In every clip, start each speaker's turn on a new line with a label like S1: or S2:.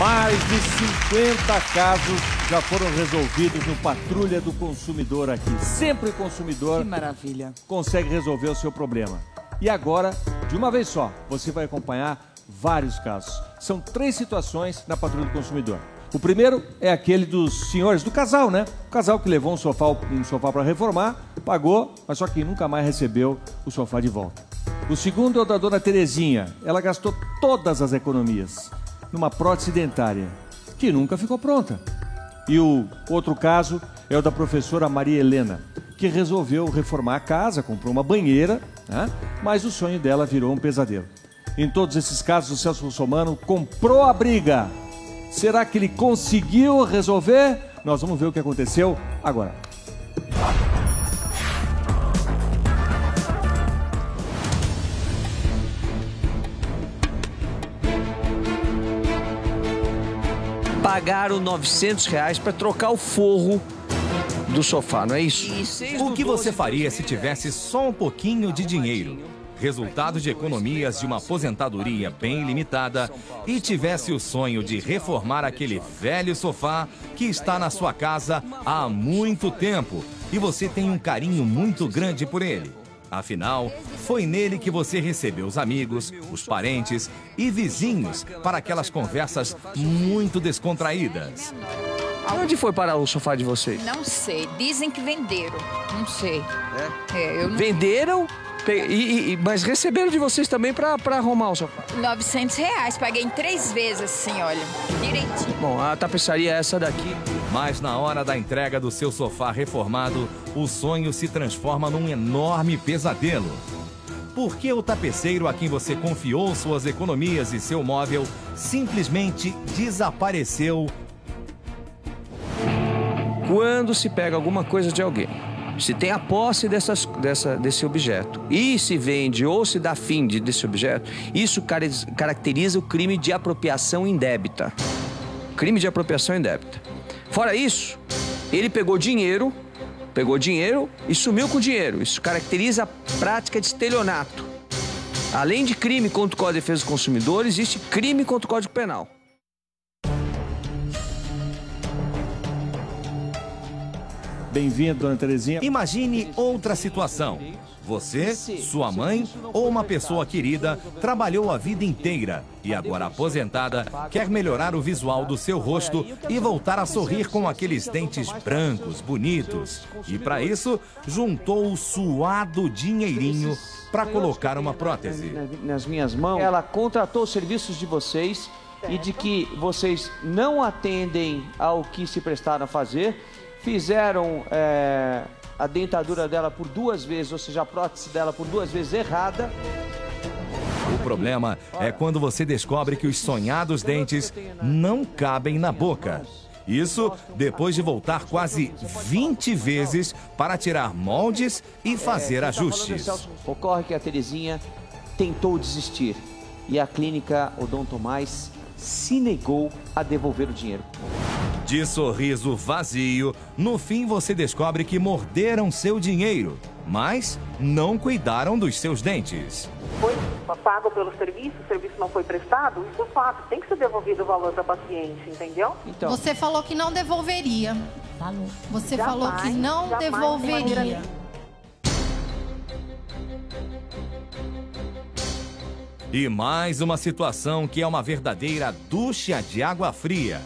S1: Mais de 50 casos já foram resolvidos no Patrulha do Consumidor aqui. Sempre o consumidor
S2: Que maravilha.
S1: consegue resolver o seu problema. E agora, de uma vez só, você vai acompanhar vários casos. São três situações na Patrulha do Consumidor. O primeiro é aquele dos senhores, do casal, né? O casal que levou um sofá, um sofá para reformar, pagou, mas só que nunca mais recebeu o sofá de volta. O segundo é o da dona Terezinha. Ela gastou todas as economias numa prótese dentária, que nunca ficou pronta. E o outro caso é o da professora Maria Helena, que resolveu reformar a casa, comprou uma banheira, né? mas o sonho dela virou um pesadelo. Em todos esses casos, o Celso Russomano comprou a briga. Será que ele conseguiu resolver? Nós vamos ver o que aconteceu agora.
S3: Pagaram 900 reais para trocar o forro do sofá, não é isso?
S4: O que você faria se tivesse só um pouquinho de dinheiro? Resultado de economias de uma aposentadoria bem limitada e tivesse o sonho de reformar aquele velho sofá que está na sua casa há muito tempo e você tem um carinho muito grande por ele. Afinal, foi nele que você recebeu os amigos, os parentes e vizinhos para aquelas conversas muito descontraídas.
S3: Onde foi parar o sofá de vocês?
S5: Não sei. Dizem que venderam. Não sei. É, eu não...
S3: Venderam, pe- e- e- mas receberam de vocês também para arrumar o sofá.
S5: 900 reais. Paguei em três vezes, assim, olha. Direitinho.
S3: Bom, a tapeçaria é essa daqui.
S4: Mas na hora da entrega do seu sofá reformado, o sonho se transforma num enorme pesadelo. Porque o tapeceiro a quem você confiou suas economias e seu móvel simplesmente desapareceu
S3: Quando se pega alguma coisa de alguém, se tem a posse dessas, dessa, desse objeto e se vende ou se dá fim de, desse objeto, isso cari- caracteriza o crime de apropriação indébita. Crime de apropriação indébita. Fora isso, ele pegou dinheiro, pegou dinheiro e sumiu com dinheiro. Isso caracteriza a prática de estelionato. Além de crime contra o Código de Defesa do Consumidor, existe crime contra o Código Penal.
S1: Bem-vinda, dona Terezinha.
S4: Imagine outra situação. Você, sua mãe ou uma pessoa querida trabalhou a vida inteira e agora aposentada quer melhorar o visual do seu rosto e voltar a sorrir com aqueles dentes brancos, bonitos. E para isso, juntou o suado dinheirinho para colocar uma prótese.
S3: nas minhas mãos. Ela contratou os serviços de vocês e de que vocês não atendem ao que se prestaram a fazer. Fizeram é, a dentadura dela por duas vezes, ou seja, a prótese dela por duas vezes errada.
S4: O problema é quando você descobre que os sonhados dentes não cabem na boca. Isso depois de voltar quase 20 vezes para tirar moldes e fazer ajustes.
S3: Ocorre que a Terezinha tentou desistir e a clínica Odontomais se negou a devolver o dinheiro.
S4: De sorriso vazio, no fim você descobre que morderam seu dinheiro, mas não cuidaram dos seus dentes.
S6: foi pago pelo serviço, o serviço não foi prestado, isso é fato, tem que ser devolvido o valor da paciente, entendeu?
S3: Então,
S7: Você falou que não devolveria. Você
S6: Jamais,
S7: falou que não
S6: jamais,
S7: devolveria.
S4: E mais uma situação que é uma verdadeira ducha de água fria.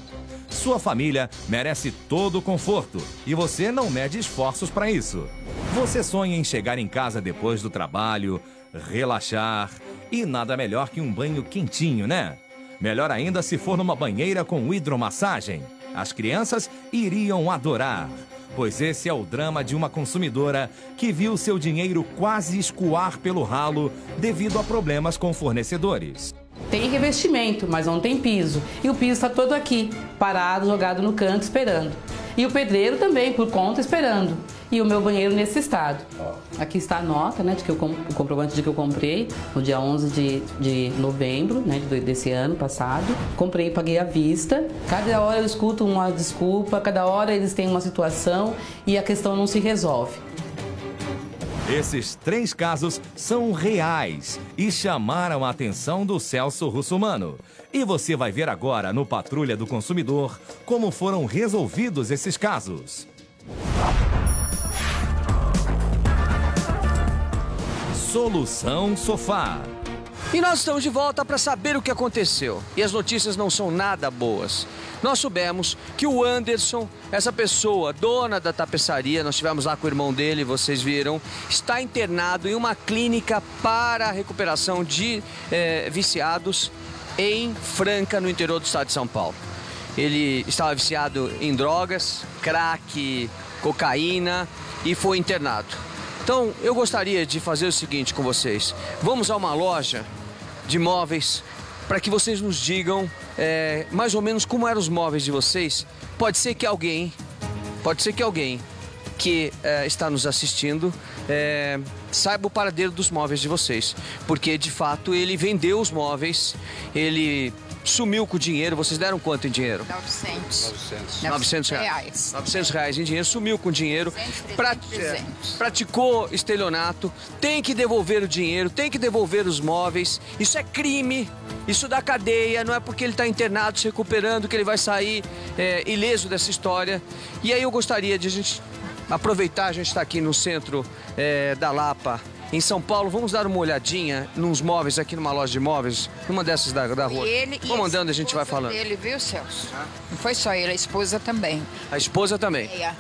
S4: Sua família merece todo o conforto e você não mede esforços para isso. Você sonha em chegar em casa depois do trabalho, relaxar e nada melhor que um banho quentinho, né? Melhor ainda se for numa banheira com hidromassagem. As crianças iriam adorar, pois esse é o drama de uma consumidora que viu seu dinheiro quase escoar pelo ralo devido a problemas com fornecedores.
S8: Tem revestimento, mas não tem piso. E o piso está todo aqui, parado, jogado no canto, esperando. E o pedreiro também, por conta, esperando. E o meu banheiro nesse estado. Aqui está a nota, né, de que eu, com- o comprovante de que eu comprei no dia 11 de, de novembro, né, de- desse ano passado. Comprei e paguei à vista. Cada hora eu escuto uma desculpa, cada hora eles têm uma situação e a questão não se resolve.
S4: Esses três casos são reais e chamaram a atenção do Celso Russomano. E você vai ver agora no Patrulha do Consumidor como foram resolvidos esses casos. Solução Sofá.
S3: E nós estamos de volta para saber o que aconteceu. E as notícias não são nada boas. Nós soubemos que o Anderson, essa pessoa, dona da tapeçaria, nós tivemos lá com o irmão dele, vocês viram, está internado em uma clínica para recuperação de eh, viciados em Franca, no interior do estado de São Paulo. Ele estava viciado em drogas, crack, cocaína e foi internado. Então, eu gostaria de fazer o seguinte com vocês. Vamos a uma loja de móveis para que vocês nos digam é, mais ou menos como eram os móveis de vocês. Pode ser que alguém, pode ser que alguém que é, está nos assistindo é, saiba o paradeiro dos móveis de vocês, porque de fato ele vendeu os móveis, ele sumiu com o dinheiro. Vocês deram quanto em dinheiro?
S5: 900.
S3: 900, 900 reais. 900 reais em dinheiro, sumiu com o dinheiro. Prat... Praticou estelionato, tem que devolver o dinheiro, tem que devolver os móveis. Isso é crime, isso dá cadeia, não é porque ele está internado, se recuperando, que ele vai sair é, ileso dessa história. E aí eu gostaria de a gente aproveitar, a gente está aqui no centro é, da Lapa, em São Paulo. Vamos dar uma olhadinha nos móveis aqui numa loja de móveis, numa dessas da, da rua.
S5: E ele
S3: Vamos
S5: e
S3: andando, a gente vai falando.
S5: Ele viu, Celso? Não foi só ele, a esposa também.
S3: A esposa também.
S5: É.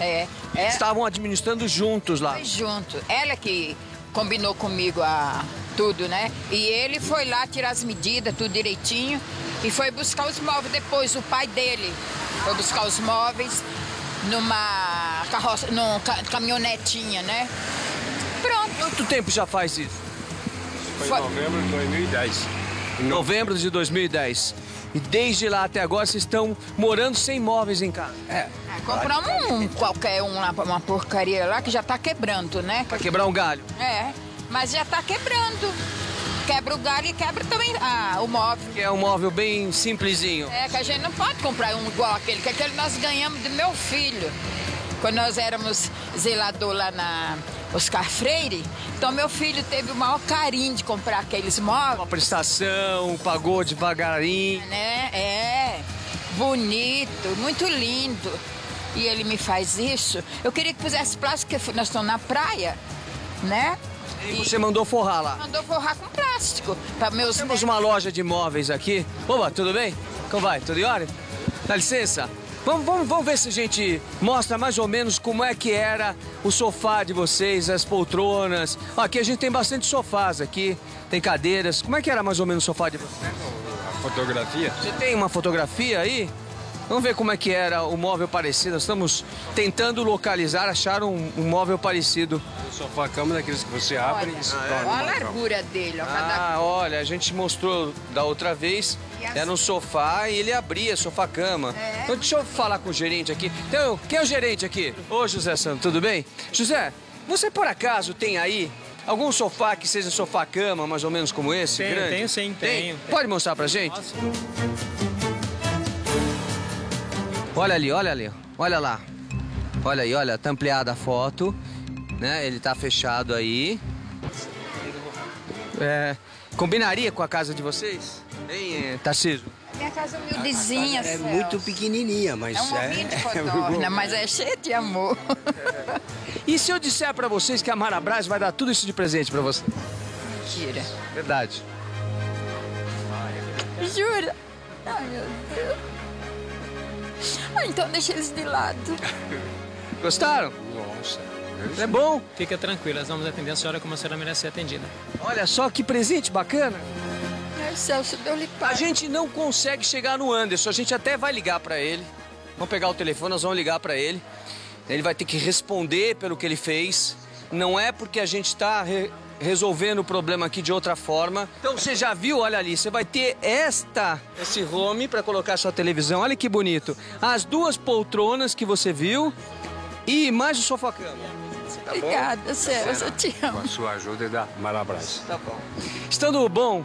S5: É. é
S3: Estavam administrando juntos lá.
S5: foi junto. Ela que combinou comigo a tudo, né? E ele foi lá tirar as medidas, tudo direitinho, e foi buscar os móveis depois. O pai dele foi buscar os móveis numa carroça, numa ca- caminhonetinha, né? Pronto.
S3: Quanto tempo já faz isso?
S2: Foi em novembro de 2010.
S3: Em novembro de 2010. E desde lá até agora vocês estão morando sem móveis em casa.
S5: É, compramos um qualquer um lá, uma porcaria lá que já tá quebrando, né?
S3: Pra quebrar um galho.
S5: É, mas já tá quebrando. Quebra o galho e quebra também ah, o móvel.
S3: Que é um móvel bem simplesinho.
S5: É que a gente não pode comprar um igual aquele, que aquele nós ganhamos do meu filho. Quando nós éramos zelador lá na Oscar Freire, então meu filho teve o maior carinho de comprar aqueles móveis,
S3: Uma prestação, pagou devagarinho.
S5: né? É, bonito, muito lindo. E ele me faz isso. Eu queria que pusesse plástico, porque nós estamos na praia, né?
S3: E você mandou forrar lá.
S5: mandou forrar com plástico. Para meus
S3: Temos uma loja de móveis aqui. Opa, tudo bem? Como vai? Tudo em ordem? Dá licença? Vamos, vamos, vamos ver se a gente mostra mais ou menos como é que era o sofá de vocês, as poltronas. Aqui a gente tem bastante sofás aqui, tem cadeiras. Como é que era mais ou menos o sofá de vocês?
S2: A fotografia.
S3: Você tem uma fotografia aí? Vamos ver como é que era o móvel parecido. Nós estamos tentando localizar, achar um, um móvel parecido.
S2: O sofá cama daqueles que você abre
S5: Olha,
S2: e se
S5: olha
S2: torna
S5: a
S2: uma cama.
S5: largura dele, ó, cada
S3: Ah, olha, a gente mostrou da outra vez. Era um sofá e ele abria sofá-cama.
S5: É.
S3: Então, deixa eu falar com o gerente aqui. Então, quem é o gerente aqui? Ô, José Santos, tudo bem? José, você por acaso tem aí algum sofá que seja sofá-cama, mais ou menos como esse?
S9: Tenho,
S3: grande?
S9: tenho sim,
S3: Tem?
S9: tenho.
S3: Pode mostrar pra gente? Olha ali, olha ali. Olha lá. Olha aí, olha, tá ampliada a foto. Né? Ele tá fechado aí. É, combinaria com a casa de vocês? Hein, eh, Tarcísio?
S5: Minha casa humildezinha,
S10: É
S5: Celso.
S10: muito pequenininha, mas
S5: É um ovinho de codorna, mas é cheio de amor.
S3: E se eu disser pra vocês que a Marabras vai dar tudo isso de presente pra vocês?
S5: Mentira.
S3: Verdade.
S5: Jura? Ai, meu Deus. Ah, então deixa eles de lado.
S3: Gostaram?
S2: Nossa.
S3: É bom.
S9: Fica tranquila, nós vamos atender a senhora como a senhora merece ser atendida.
S3: Olha só que presente bacana.
S5: Ai, Celso, deu-lhe
S3: A gente não consegue chegar no Anderson, a gente até vai ligar pra ele. Vamos pegar o telefone, nós vamos ligar pra ele. Ele vai ter que responder pelo que ele fez. Não é porque a gente está re- resolvendo o problema aqui de outra forma. Então você já viu, olha ali, você vai ter esta esse home para colocar sua televisão. Olha que bonito. As duas poltronas que você viu e mais o sofá cama. Tá?
S5: Obrigada, Celso, eu te
S2: Com
S5: amo.
S2: a sua ajuda da Marabras.
S3: Tá bom. Estando bom,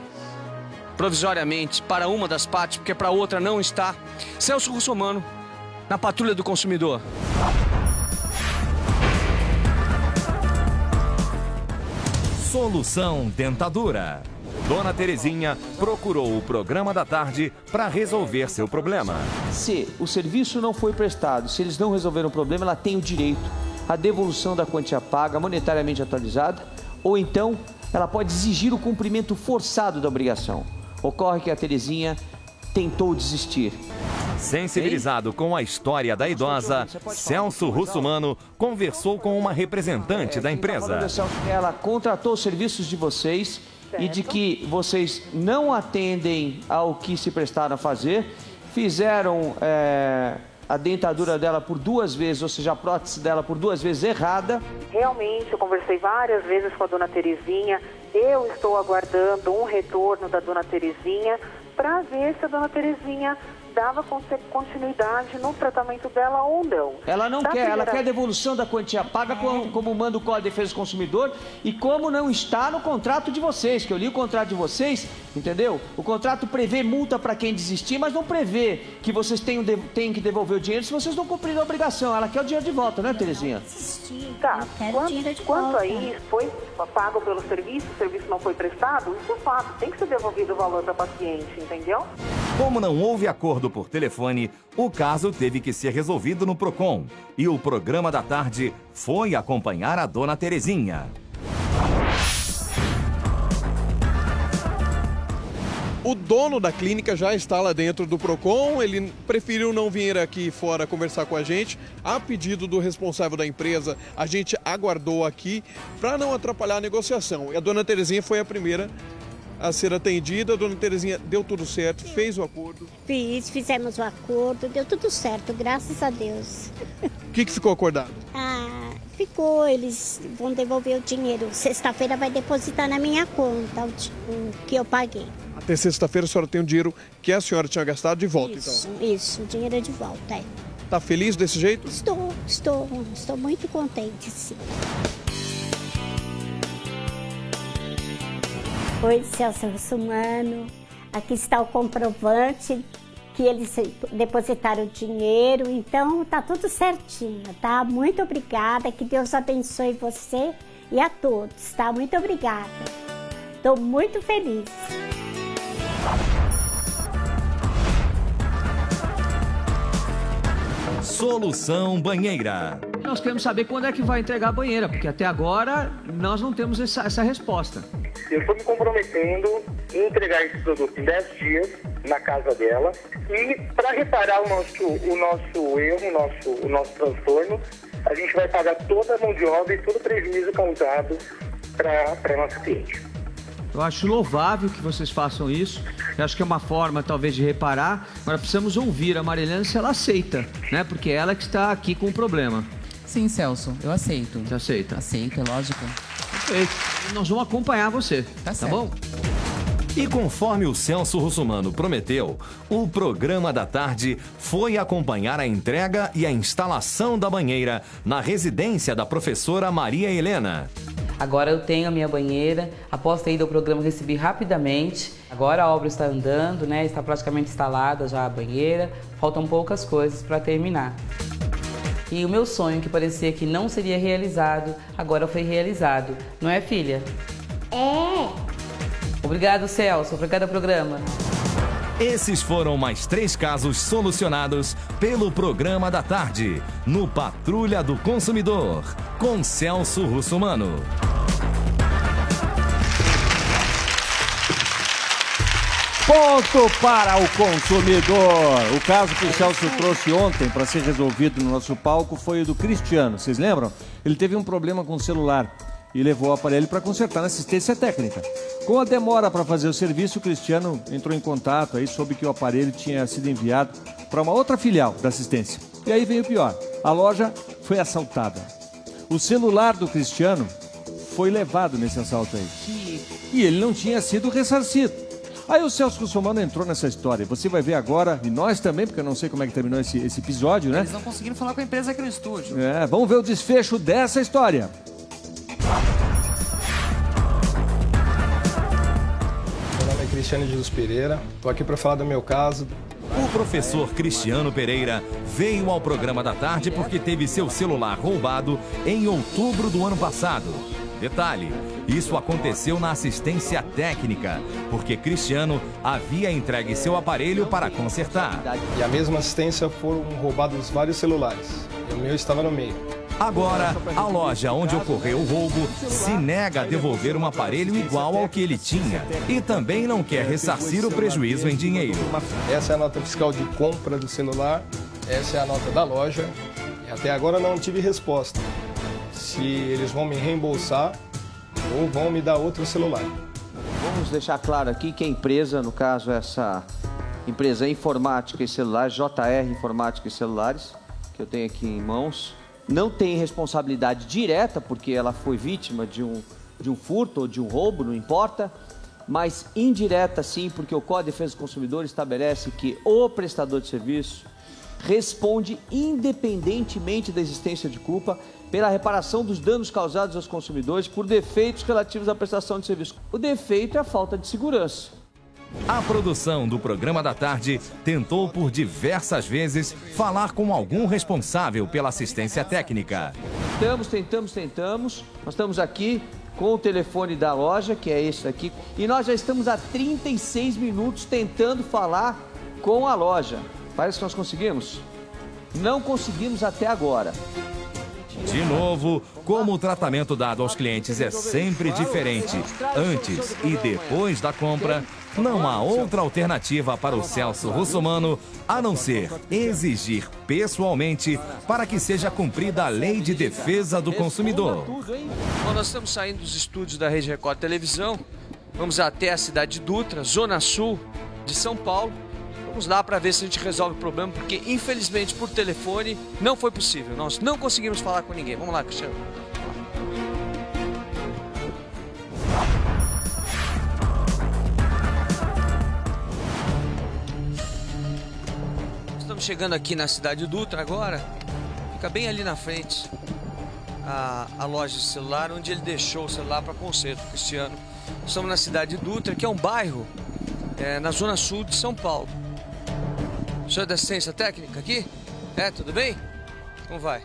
S3: provisoriamente, para uma das partes, porque para outra não está, Celso Russomano, na Patrulha do Consumidor.
S4: Solução Dentadura. Dona Terezinha procurou o programa da tarde para resolver seu problema.
S3: Se o serviço não foi prestado, se eles não resolveram o problema, ela tem o direito à devolução da quantia paga monetariamente atualizada, ou então ela pode exigir o cumprimento forçado da obrigação. Ocorre que a Terezinha tentou desistir.
S4: Sensibilizado com a história da idosa, Celso Russumano conversou com uma representante da empresa.
S3: Ela contratou os serviços de vocês e de que vocês não atendem ao que se prestaram a fazer, fizeram é, a dentadura dela por duas vezes, ou seja, a prótese dela por duas vezes errada.
S6: Realmente, eu conversei várias vezes com a dona Terezinha. Eu estou aguardando um retorno da dona Terezinha para ver se a dona Terezinha dava continuidade no tratamento dela ou não.
S3: Ela não da quer, primeira... ela quer devolução da quantia paga, como, como manda o Código de Defesa do Consumidor e como não está no contrato de vocês, que eu li o contrato de vocês, entendeu? O contrato prevê multa para quem desistir, mas não prevê que vocês tenham, têm que devolver o dinheiro se vocês não cumprirem a obrigação. Ela quer o dinheiro de volta, né, Terezinha?
S6: Tá. Quanto, quanto aí foi pago pelo serviço, o serviço não foi prestado, isso é fato. Tem que ser devolvido o valor para paciente, entendeu?
S4: Como não houve acordo por telefone, o caso teve que ser resolvido no Procon e o programa da tarde foi acompanhar a dona Terezinha.
S10: O dono da clínica já está lá dentro do Procon, ele preferiu não vir aqui fora conversar com a gente. A pedido do responsável da empresa, a gente aguardou aqui para não atrapalhar a negociação. E a dona Terezinha foi a primeira a ser atendida. Dona Terezinha deu tudo certo, fez o acordo?
S11: Fiz, fizemos o acordo, deu tudo certo, graças a Deus.
S10: O que, que ficou acordado?
S11: Ah, ficou, eles vão devolver o dinheiro. Sexta-feira vai depositar na minha conta o, o que eu paguei.
S10: Até sexta-feira a senhora tem o dinheiro que a senhora tinha gastado de volta,
S11: isso,
S10: então?
S11: Isso, o dinheiro é de volta, é.
S10: Tá feliz desse jeito?
S11: Estou, estou, estou muito contente, sim. Oi, Celso Russumano. Aqui está o comprovante que eles depositaram o dinheiro. Então, tá tudo certinho, tá? Muito obrigada. Que Deus abençoe você e a todos, tá? Muito obrigada. Estou muito feliz.
S4: Solução Banheira.
S3: Nós queremos saber quando é que vai entregar a banheira, porque até agora nós não temos essa, essa resposta.
S12: Eu estou me comprometendo em entregar esse produto em 10 dias na casa dela e para reparar o nosso, o nosso erro, o nosso, o nosso transtorno, a gente vai pagar toda a mão de obra e todo o prejuízo causado para a nossa cliente.
S3: Eu acho louvável que vocês façam isso. Eu acho que é uma forma, talvez, de reparar. Agora precisamos ouvir a Marilena se ela aceita, né? Porque é ela que está aqui com o problema.
S13: Sim, Celso, eu aceito.
S3: Você aceita?
S13: Aceito, é lógico.
S3: Perfeito. Nós vamos acompanhar você.
S13: Tá,
S3: tá bom?
S4: E conforme o Celso Russumano prometeu, o programa da tarde foi acompanhar a entrega e a instalação da banheira na residência da professora Maria Helena.
S8: Agora eu tenho a minha banheira. Após ter ido ao programa, recebi rapidamente. Agora a obra está andando, né? Está praticamente instalada já a banheira. Faltam poucas coisas para terminar. E o meu sonho, que parecia que não seria realizado, agora foi realizado. Não é, filha?
S11: É.
S8: Obrigado, Celso. Obrigado ao programa.
S4: Esses foram mais três casos solucionados pelo programa da tarde, no Patrulha do Consumidor, com Celso Russomano.
S1: Ponto para o consumidor. O caso que o Celso trouxe ontem para ser resolvido no nosso palco foi o do Cristiano. Vocês lembram? Ele teve um problema com o celular e levou o aparelho para consertar na assistência técnica. Com a demora para fazer o serviço, o Cristiano entrou em contato aí soube que o aparelho tinha sido enviado para uma outra filial da assistência. E aí veio o pior: a loja foi assaltada. O celular do Cristiano foi levado nesse assalto aí. E ele não tinha sido ressarcido. Aí o Celso Russomano entrou nessa história. Você vai ver agora, e nós também, porque eu não sei como é que terminou esse, esse episódio, né?
S13: Eles não conseguiram falar com a empresa aqui no estúdio.
S1: É, vamos ver o desfecho dessa história.
S14: Meu nome é Cristiano Jesus Pereira, estou aqui para falar do meu caso.
S4: O professor Cristiano Pereira veio ao programa da tarde porque teve seu celular roubado em outubro do ano passado. Detalhe: isso aconteceu na assistência técnica, porque Cristiano havia entregue seu aparelho para consertar.
S14: E a mesma assistência foram roubados vários celulares. E o meu estava no meio.
S4: Agora, a loja onde ocorreu o roubo se nega a devolver um aparelho igual ao que ele tinha e também não quer ressarcir o prejuízo em dinheiro.
S14: Essa é a nota fiscal de compra do celular, essa é a nota da loja. E até agora não tive resposta. Se eles vão me reembolsar ou vão me dar outro celular.
S3: Vamos deixar claro aqui que a empresa, no caso essa empresa Informática e Celulares, JR Informática e Celulares, que eu tenho aqui em mãos, não tem responsabilidade direta, porque ela foi vítima de um, de um furto ou de um roubo, não importa, mas indireta sim, porque o Código de Defesa do Consumidor estabelece que o prestador de serviço responde independentemente da existência de culpa pela reparação dos danos causados aos consumidores por defeitos relativos à prestação de serviço. O defeito é a falta de segurança.
S4: A produção do programa da tarde tentou por diversas vezes falar com algum responsável pela assistência técnica.
S3: Tentamos, tentamos, tentamos. Nós estamos aqui com o telefone da loja, que é esse aqui, e nós já estamos há 36 minutos tentando falar com a loja. Parece que nós conseguimos? Não conseguimos até agora.
S4: De novo, como o tratamento dado aos clientes é sempre diferente, antes e depois da compra, não há outra alternativa para o Celso Russomano a não ser exigir pessoalmente para que seja cumprida a lei de defesa do consumidor.
S3: Bom, nós estamos saindo dos estúdios da Rede Record Televisão, vamos até a cidade de Dutra, zona sul de São Paulo. Vamos lá para ver se a gente resolve o problema, porque infelizmente por telefone não foi possível. Nós não conseguimos falar com ninguém. Vamos lá, Cristiano. Estamos chegando aqui na cidade de Dutra agora. Fica bem ali na frente a, a loja de celular, onde ele deixou o celular para conserto, Cristiano. Estamos na cidade de Dutra, que é um bairro é, na zona sul de São Paulo. O senhor é da assistência técnica aqui? É, tudo bem? Como vai?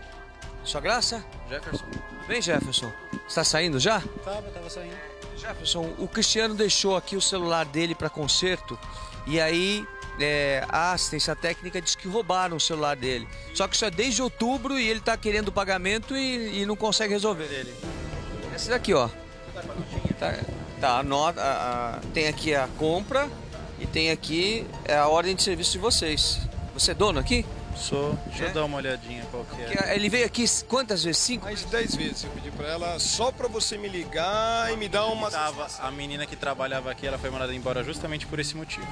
S3: Sua graça?
S15: Jefferson.
S3: Tudo bem, Jefferson? Está saindo já?
S15: Tava, tava saindo.
S3: Jefferson, o Cristiano deixou aqui o celular dele para conserto e aí é, a assistência técnica diz que roubaram o celular dele. Só que isso é desde outubro e ele está querendo o pagamento e, e, não consegue resolver ele. Esse daqui, ó. Tá, tá a nota, a, a, tem aqui a compra e tem aqui a ordem de serviço de vocês. Você é dono aqui?
S15: Sou. Deixa é? eu dar uma olhadinha qual que
S3: é. Ele veio aqui quantas vezes? Cinco?
S14: Mais de dez vezes. Eu pedi pra ela só pra você me ligar e me dar uma...
S15: Tava, a menina que trabalhava aqui, ela foi mandada embora justamente por esse motivo.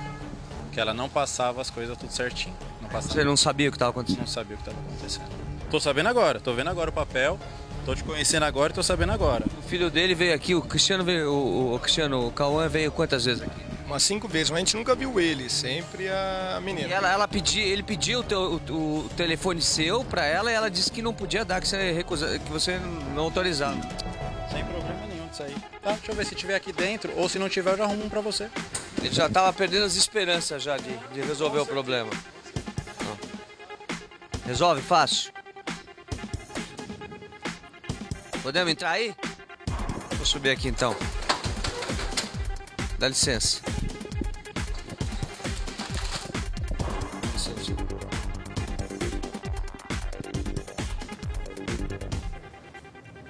S15: Que ela não passava as coisas tudo certinho. Não passava.
S3: Você não sabia o que estava acontecendo?
S15: Não sabia o que estava acontecendo. Tô sabendo agora, tô vendo agora o papel. Tô te conhecendo agora e tô sabendo agora.
S3: O filho dele veio aqui, o Cristiano veio, o, o Cristiano, o Cauã veio quantas vezes aqui?
S14: Umas cinco vezes, mas a gente nunca viu ele, sempre a menina.
S3: E ela, ela pediu, ele pediu o, teu, o, o telefone seu pra ela e ela disse que não podia dar, que você, recusa, que você não autorizava.
S15: Sem problema nenhum disso aí. Tá, deixa eu ver se tiver aqui dentro, ou se não tiver, eu já arrumo um pra você.
S3: Ele já tava perdendo as esperanças já de, de resolver o problema. Não. Resolve fácil? Podemos entrar aí? Vou subir aqui então. Dá licença.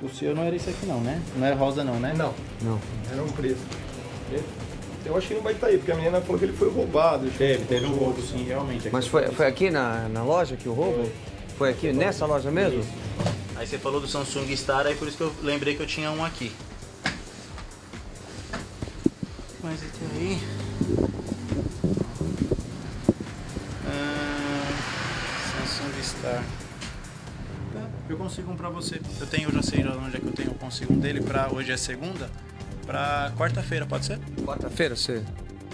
S15: O seu não era isso aqui não, né? Não era rosa não, né?
S14: Não.
S3: Não.
S14: Era um preto. Eu acho que não vai estar aí, porque a menina falou que ele foi roubado.
S15: Teve, teve um roubo sim, realmente.
S3: Mas foi, foi aqui na, na loja que o roubo? Foi aqui nessa loja mesmo?
S15: Isso. Aí você falou do Samsung Star, aí por isso que eu lembrei que eu tinha um aqui. Mas até aí. Consigo um pra você. Eu tenho, eu já sei onde é que eu tenho. Eu consigo um dele pra. Hoje é segunda. Pra quarta-feira, pode ser?
S3: Quarta-feira você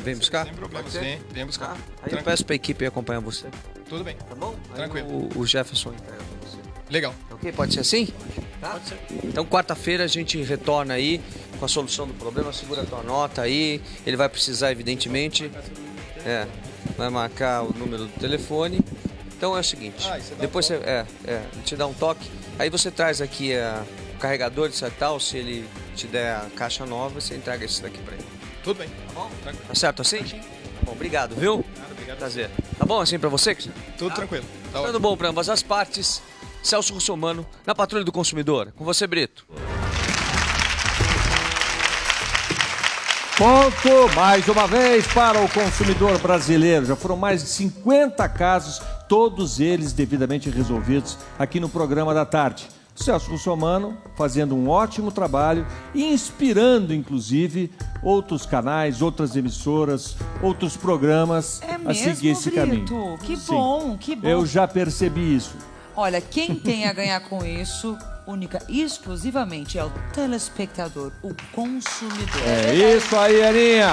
S3: vem buscar?
S14: Sem problema, sim. Vem buscar.
S3: Ah, aí eu peço pra equipe acompanhar você.
S14: Tudo bem.
S3: Tá bom?
S14: Tranquilo.
S3: O, o Jefferson entrega pra você.
S14: Legal.
S3: Ok, pode ser assim?
S15: Tá? Pode ser.
S3: Então quarta-feira a gente retorna aí com a solução do problema, segura a tua nota aí. Ele vai precisar, evidentemente. É, vai marcar o número do telefone. Então é o seguinte,
S14: Ah,
S3: depois
S14: um
S3: você, é, é, te dá um toque, aí você traz aqui a, carregador de tal, se ele te der a caixa nova, você entrega isso daqui pra ele.
S14: Tudo bem.
S3: Tá bom? Tá certo assim? Bom, obrigado, viu?
S14: obrigado.
S3: Prazer. Tá bom assim pra você, Cristian?
S14: Tudo tranquilo. Tá
S3: Tudo bom pra ambas as partes. Celso Russomano, na Patrulha do Consumidor. Com você, Brito.
S1: Ponto, mais uma vez, para o consumidor brasileiro. Já foram mais de 50 casos, todos eles devidamente resolvidos aqui no programa da tarde. Celso Russomano fazendo um ótimo trabalho e inspirando, inclusive, outros canais, outras emissoras, outros programas
S16: É
S1: a
S16: mesmo,
S1: seguir esse
S16: Brito?
S1: caminho.
S16: Que
S1: Sim.
S16: bom, que bom.
S1: Eu já percebi isso.
S16: Olha, quem tem a ganhar com isso, única e exclusivamente, é o telespectador, o consumidor.
S1: É isso aí, Aninha.